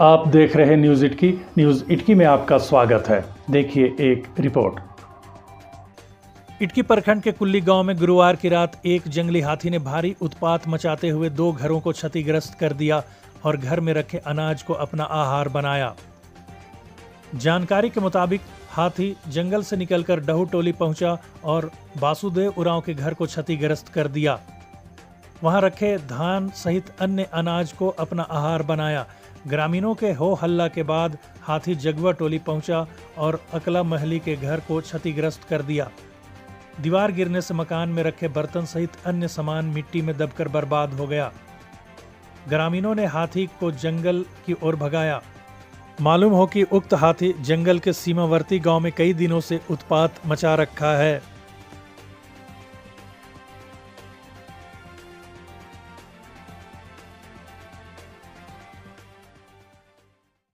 आप देख रहे हैं न्यूज़ इटकी। न्यूज़ इटकी में आपका स्वागत है। देखिए एक रिपोर्ट। इटकी प्रखंड के कुल्ली गाँव में गुरुवार की रात एक जंगली हाथी ने भारी उत्पात मचाते हुए दो घरों को क्षतिग्रस्त कर दिया और घर में रखे अनाज को अपना आहार बनाया। जानकारी के मुताबिक हाथी जंगल से निकलकर डहू टोली पहुँचा और वासुदेव उरांव के घर को क्षतिग्रस्त कर दिया। वहाँ रखे धान सहित अन्य अनाज को अपना आहार बनाया। ग्रामीणों के हो हल्ला के बाद हाथी जगवा टोली पहुँचा और अकला महली के घर को क्षतिग्रस्त कर दिया। दीवार गिरने से मकान में रखे बर्तन सहित अन्य सामान मिट्टी में दबकर बर्बाद हो गया। ग्रामीणों ने हाथी को जंगल की ओर भगाया। मालूम हो कि उक्त हाथी जंगल के सीमावर्ती गाँव में कई दिनों से उत्पात मचा रखा है।